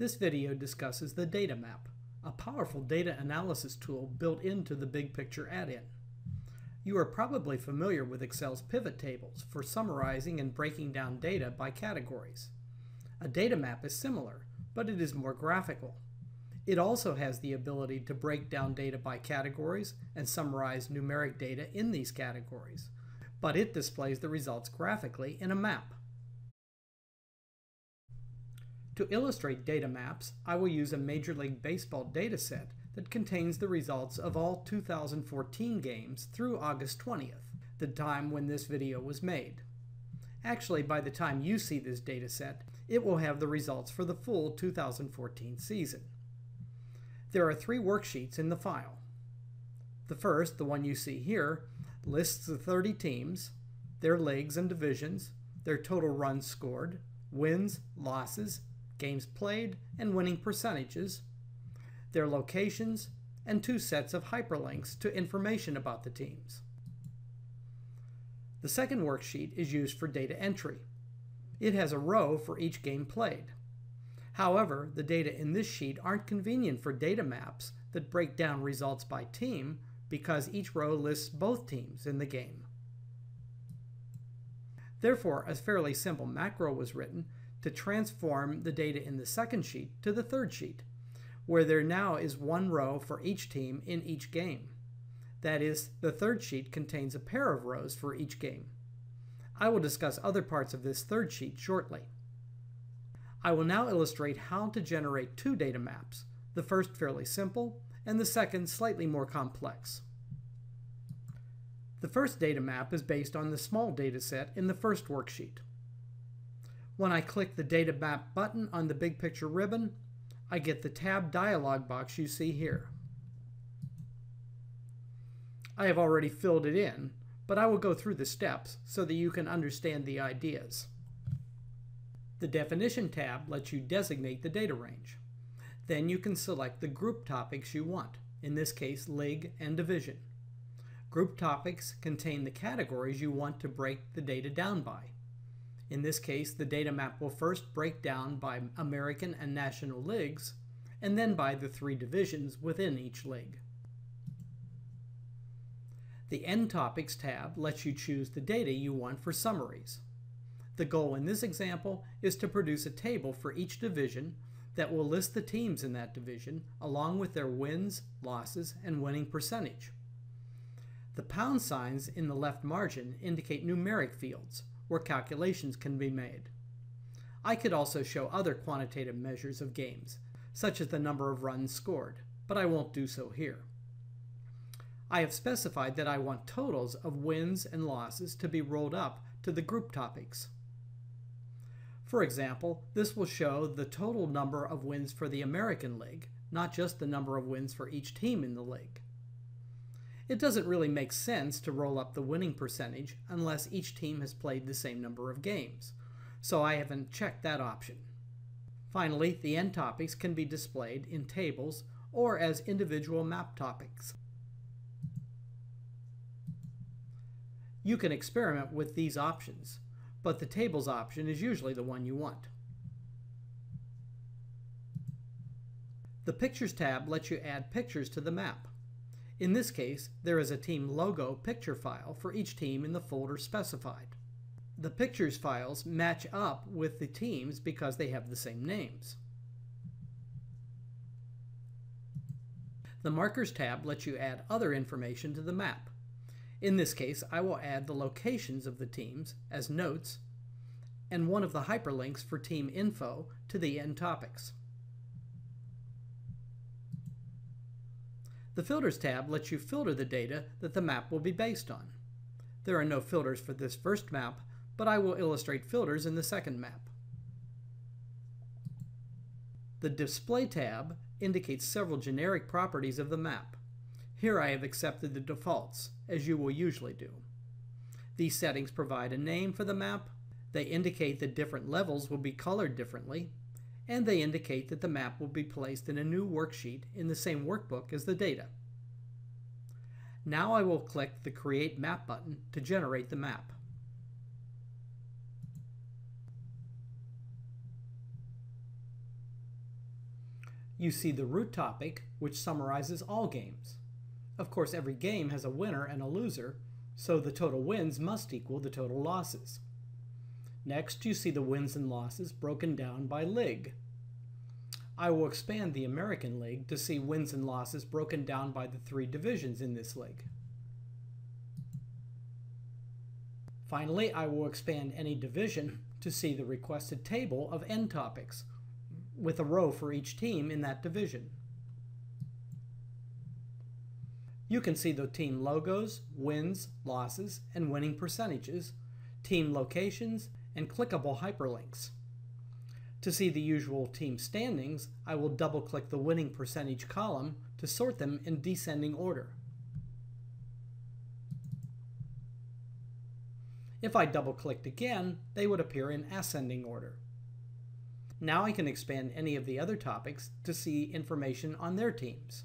This video discusses the data map, a powerful data analysis tool built into the BigPicture add-in. You are probably familiar with Excel's pivot tables for summarizing and breaking down data by categories. A data map is similar, but it is more graphical. It also has the ability to break down data by categories and summarize numeric data in these categories, but it displays the results graphically in a map. To illustrate data maps, I will use a Major League Baseball dataset that contains the results of all 2014 games through August 20th, the time when this video was made. Actually, by the time you see this dataset, it will have the results for the full 2014 season. There are three worksheets in the file. The first, the one you see here, lists the 30 teams, their leagues and divisions, their total runs scored, wins, losses, games played, and winning percentages, their locations, and two sets of hyperlinks to information about the teams. The second worksheet is used for data entry. It has a row for each game played. However, the data in this sheet aren't convenient for data maps that break down results by team because each row lists both teams in the game. Therefore, a fairly simple macro was written to transform the data in the second sheet to the third sheet, where there now is one row for each team in each game. That is, the third sheet contains a pair of rows for each game. I will discuss other parts of this third sheet shortly. I will now illustrate how to generate two data maps, the first fairly simple, and the second slightly more complex. The first data map is based on the small data set in the first worksheet. When I click the Data Map button on the BigPicture ribbon, I get the tab dialog box you see here. I have already filled it in, but I will go through the steps so that you can understand the ideas. The Definition tab lets you designate the data range. Then you can select the group topics you want, in this case league and division. Group topics contain the categories you want to break the data down by. In this case, the data map will first break down by American and National Leagues, and then by the three divisions within each league. The End Topics tab lets you choose the data you want for summaries. The goal in this example is to produce a table for each division that will list the teams in that division along with their wins, losses, and winning percentage. The pound signs in the left margin indicate numeric fields, where calculations can be made. I could also show other quantitative measures of games, such as the number of runs scored, but I won't do so here. I have specified that I want totals of wins and losses to be rolled up to the group topics. For example, this will show the total number of wins for the American League, not just the number of wins for each team in the league. It doesn't really make sense to roll up the winning percentage unless each team has played the same number of games, so I haven't checked that option. Finally, the end topics can be displayed in tables or as individual map topics. You can experiment with these options, but the tables option is usually the one you want. The Pictures tab lets you add pictures to the map. In this case, there is a team logo picture file for each team in the folder specified. The pictures files match up with the teams because they have the same names. The Markers tab lets you add other information to the map. In this case, I will add the locations of the teams as notes and one of the hyperlinks for team info to the end topics. The Filters tab lets you filter the data that the map will be based on. There are no filters for this first map, but I will illustrate filters in the second map. The Display tab indicates several generic properties of the map. Here I have accepted the defaults, as you will usually do. These settings provide a name for the map, they indicate that different levels will be colored differently, and they indicate that the map will be placed in a new worksheet in the same workbook as the data. Now I will click the Create Map button to generate the map. you see the root topic, which summarizes all games. Of course, every game has a winner and a loser, so the total wins must equal the total losses. Next, you see the wins and losses broken down by league. I will expand the American League to see wins and losses broken down by the three divisions in this league. Finally, I will expand any division to see the requested table of end topics, with a row for each team in that division. You can see the team logos, wins, losses, and winning percentages, team locations, and clickable hyperlinks. To see the usual team standings, I will double-click the winning percentage column to sort them in descending order. If I double-clicked again, they would appear in ascending order. Now I can expand any of the other topics to see information on their teams.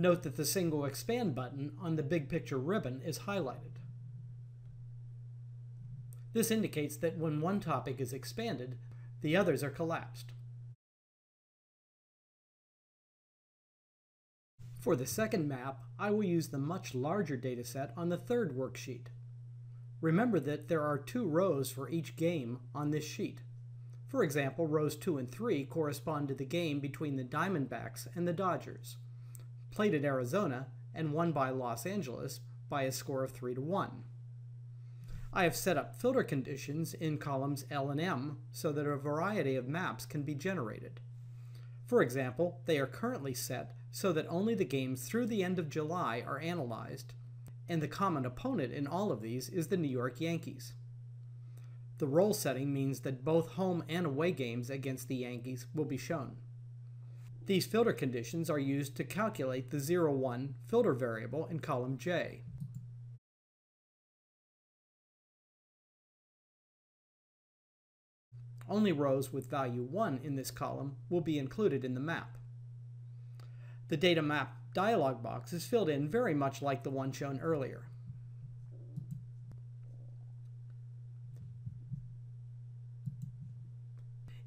Note that the single expand button on the BigPicture ribbon is highlighted. This indicates that when one topic is expanded, the others are collapsed. For the second map, I will use the much larger dataset on the third worksheet. Remember that there are two rows for each game on this sheet. For example, rows 2 and 3 correspond to the game between the Diamondbacks and the Dodgers, played at Arizona and won by Los Angeles by a score of 3 to 1. I have set up filter conditions in columns L and M so that a variety of maps can be generated. For example, they are currently set so that only the games through the end of July are analyzed, and the common opponent in all of these is the New York Yankees. The role setting means that both home and away games against the Yankees will be shown. These filter conditions are used to calculate the 0-1 filter variable in column J. Only rows with value 1 in this column will be included in the map. The data map dialog box is filled in very much like the one shown earlier.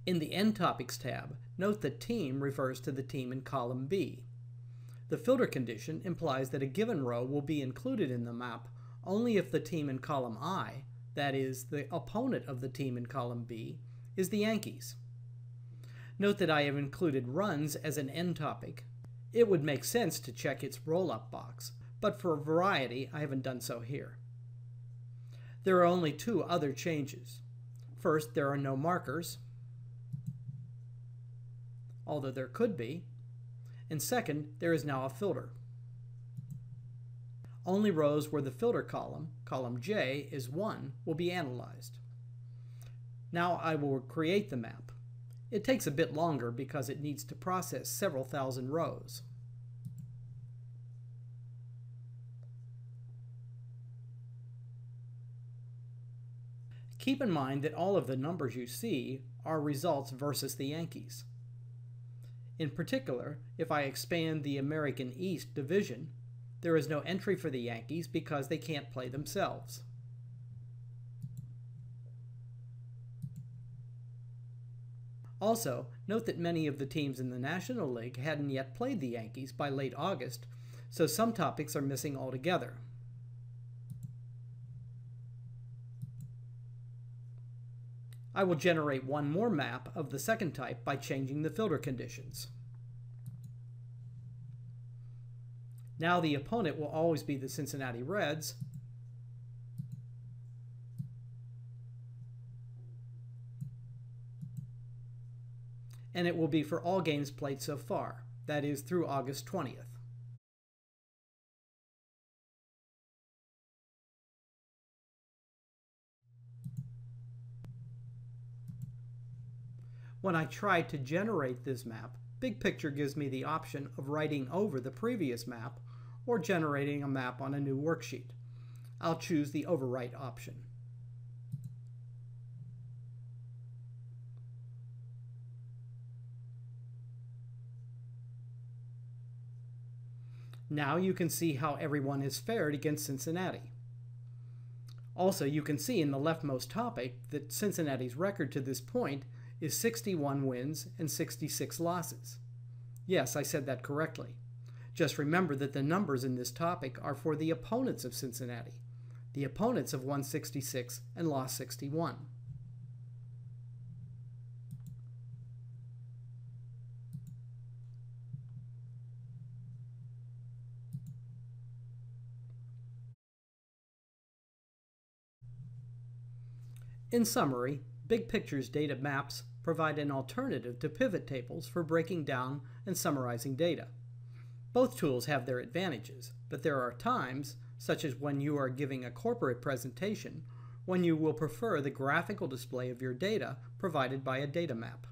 In the End Topics tab, note that Team refers to the team in column B. The filter condition implies that a given row will be included in the map only if the team in column I, that is, the opponent of the team in column B, is the Yankees. Note that I have included runs as an end topic it would make sense to check its roll-up box, but for variety I haven't done so here. There are only two other changes. First, there are no markers, although there could be, and second, there is now a filter. Only rows where the filter column, column J, is 1 will be analyzed. Now I will create the map. It takes a bit longer because it needs to process several thousand rows. Keep in mind that all of the numbers you see are results versus the Yankees. In particular, if I expand the American East division, there is no entry for the Yankees because they can't play themselves. Also, note that many of the teams in the National League hadn't yet played the Yankees by late August, so some topics are missing altogether. I will generate one more map of the second type by changing the filter conditions. Now the opponent will always be the Cincinnati Reds, and it will be for all games played so far, that is through August 20th. When I try to generate this map, BigPicture gives me the option of writing over the previous map or generating a map on a new worksheet. I'll choose the overwrite option. Now you can see how everyone has fared against Cincinnati. Also, you can see in the leftmost topic that Cincinnati's record to this point is 61 wins and 66 losses. Yes, I said that correctly. Just remember that the numbers in this topic are for the opponents of Cincinnati. The opponents have won 66 and lost 61. In summary, BigPicture's data maps provide an alternative to pivot tables for breaking down and summarizing data. Both tools have their advantages, but there are times, such as when you are giving a corporate presentation, when you will prefer the graphical display of your data provided by a data map.